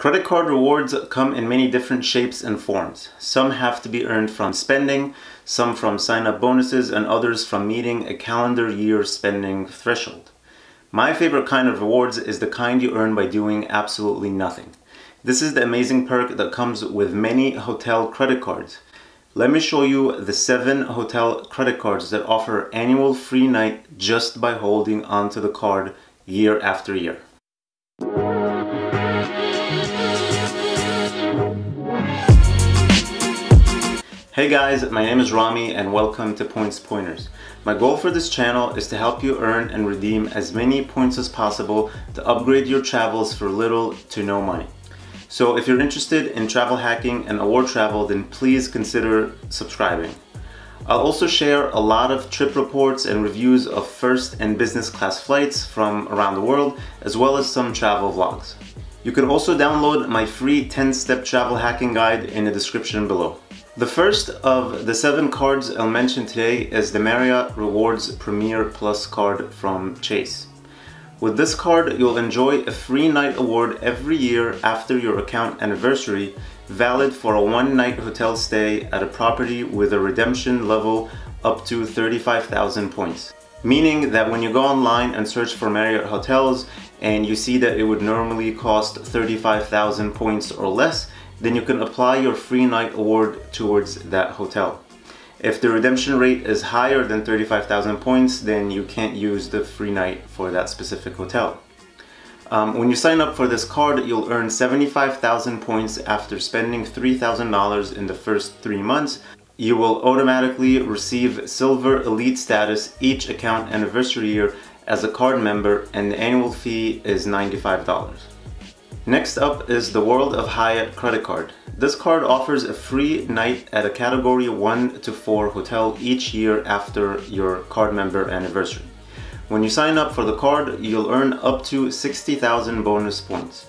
Credit card rewards come in many different shapes and forms. Some have to be earned from spending, some from sign-up bonuses, and others from meeting a calendar year spending threshold. My favorite kind of rewards is the kind you earn by doing absolutely nothing. This is the amazing perk that comes with many hotel credit cards. Let me show you the seven hotel credit cards that offer annual free night just by holding onto the card year after year. Hey guys, my name is Rami and welcome to Points Pointers. My goal for this channel is to help you earn and redeem as many points as possible to upgrade your travels for little to no money. So if you're interested in travel hacking and award travel, then please consider subscribing. I'll also share a lot of trip reports and reviews of first and business class flights from around the world, as well as some travel vlogs. You can also download my free 10-step travel hacking guide in the description below. The first of the seven cards I'll mention today is the Marriott Rewards Premier Plus card from Chase. With this card, you'll enjoy a free night award every year after your account anniversary, valid for a one-night hotel stay at a property with a redemption level up to 35,000 points. Meaning that when you go online and search for Marriott hotels and you see that it would normally cost 35,000 points or less, then you can apply your free night award towards that hotel. If the redemption rate is higher than 35,000 points, then you can't use the free night for that specific hotel. Um, when you sign up for this card, you'll earn 75,000 points after spending $3,000 in the first three months. You will automatically receive Silver Elite status each account anniversary year as a card member and the annual fee is $95. Next up is the World of Hyatt credit card. This card offers a free night at a category 1 to 4 hotel each year after your card member anniversary. When you sign up for the card, you'll earn up to 60,000 bonus points.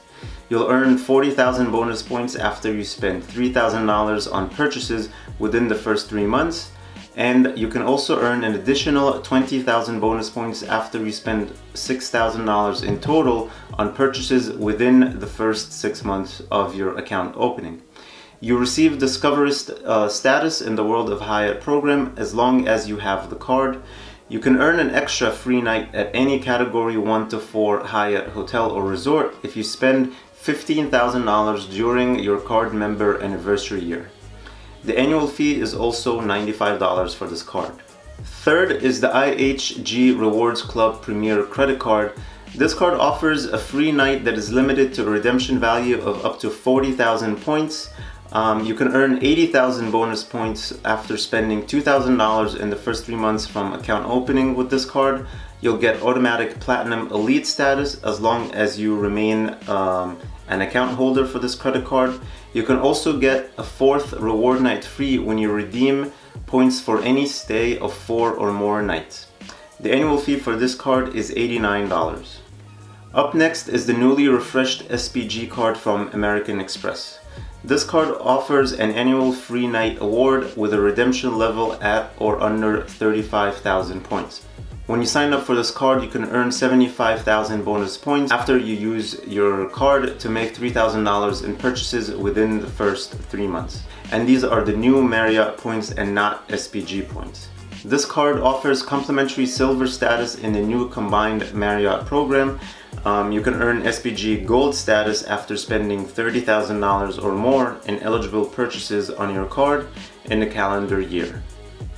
You'll earn 40,000 bonus points after you spend $3,000 on purchases within the first three months and you can also earn an additional 20,000 bonus points after you spend $6,000 in total on purchases within the first six months of your account opening. You receive Discoverist uh, status in the World of Hyatt program as long as you have the card. You can earn an extra free night at any category 1 to 4 Hyatt hotel or resort if you spend $15,000 during your card member anniversary year. The annual fee is also $95 for this card. Third is the IHG Rewards Club Premier Credit Card. This card offers a free night that is limited to a redemption value of up to 40,000 points. Um, you can earn 80,000 bonus points after spending $2,000 in the first three months from account opening with this card. You'll get automatic Platinum Elite status as long as you remain um, an account holder for this credit card. You can also get a fourth reward night free when you redeem points for any stay of four or more nights. The annual fee for this card is $89. Up next is the newly refreshed SPG card from American Express. This card offers an annual free night award with a redemption level at or under 35,000 points. When you sign up for this card, you can earn 75,000 bonus points after you use your card to make $3,000 in purchases within the first three months. And these are the new Marriott points and not SPG points. This card offers complimentary silver status in the new combined Marriott program. Um, you can earn SPG gold status after spending $30,000 or more in eligible purchases on your card in a calendar year.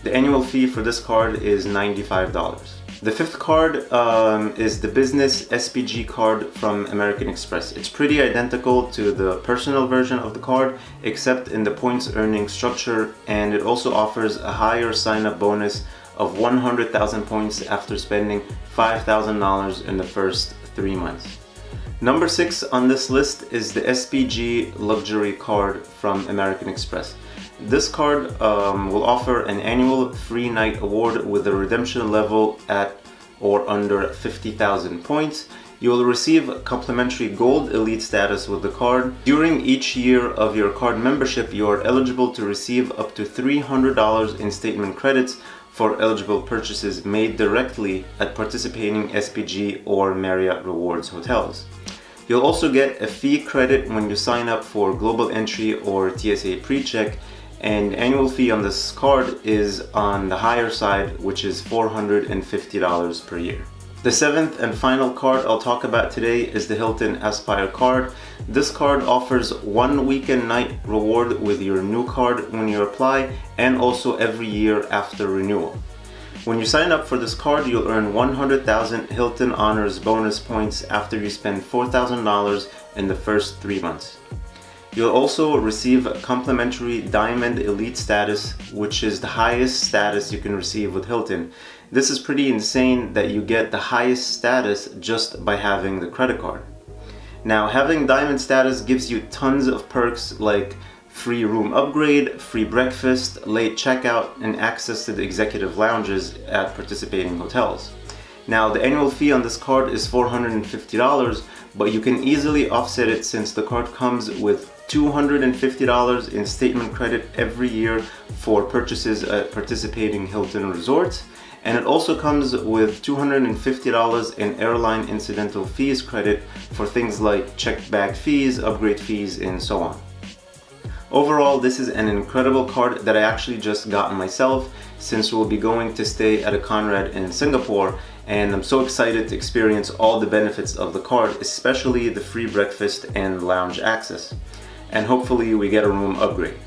The annual fee for this card is $95. The fifth card um, is the business SPG card from American Express. It's pretty identical to the personal version of the card except in the points earning structure and it also offers a higher sign-up bonus of 100,000 points after spending $5,000 in the first three months. Number six on this list is the SPG luxury card from American Express. This card um, will offer an annual free night award with a redemption level at or under 50,000 points. You will receive complimentary gold elite status with the card. During each year of your card membership, you are eligible to receive up to $300 in statement credits for eligible purchases made directly at participating SPG or Marriott Rewards hotels. You'll also get a fee credit when you sign up for Global Entry or TSA PreCheck and annual fee on this card is on the higher side which is $450 per year. The seventh and final card I'll talk about today is the Hilton Aspire card. This card offers one weekend night reward with your new card when you apply and also every year after renewal. When you sign up for this card, you'll earn 100,000 Hilton Honors bonus points after you spend $4,000 in the first three months. You'll also receive a complimentary Diamond Elite status, which is the highest status you can receive with Hilton. This is pretty insane that you get the highest status just by having the credit card. Now, having Diamond status gives you tons of perks like free room upgrade, free breakfast, late checkout, and access to the executive lounges at participating hotels. Now, the annual fee on this card is $450, but you can easily offset it since the card comes with $250 in statement credit every year for purchases at participating Hilton resorts. And it also comes with $250 in airline incidental fees credit for things like checked bag fees, upgrade fees, and so on. Overall, this is an incredible card that I actually just got myself since we'll be going to stay at a Conrad in Singapore and I'm so excited to experience all the benefits of the card, especially the free breakfast and lounge access and hopefully we get a room upgrade.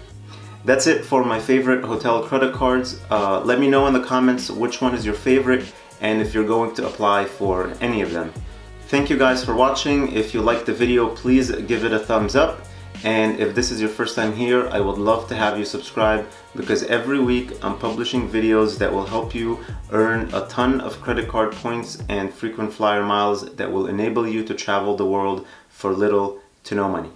That's it for my favorite hotel credit cards. Uh, let me know in the comments which one is your favorite and if you're going to apply for any of them. Thank you guys for watching. If you liked the video, please give it a thumbs up. And if this is your first time here, I would love to have you subscribe because every week I'm publishing videos that will help you earn a ton of credit card points and frequent flyer miles that will enable you to travel the world for little to no money.